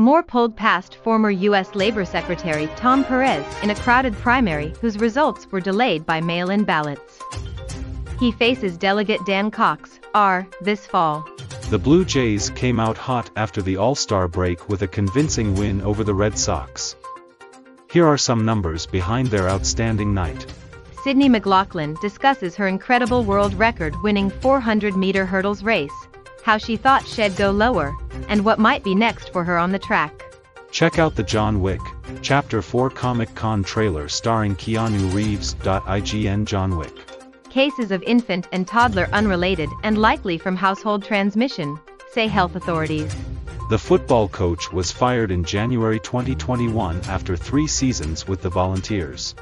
Moore pulled past former U.S. Labor Secretary Tom Perez in a crowded primary whose results were delayed by mail-in ballots. He faces Delegate Dan Cox, R, this fall. The Blue Jays came out hot after the All-Star break with a convincing win over the Red Sox. Here are some numbers behind their outstanding night. Sydney McLaughlin discusses her incredible world record-winning 400-meter hurdles race, how she thought she'd go lower, and what might be next for her on the track. Check out the John Wick, Chapter 4 Comic Con trailer starring Keanu Reeves. IGN John Wick. Cases of infant and toddler unrelated and likely from household transmission, say health authorities. The football coach was fired in January 2021 after three seasons with the Volunteers.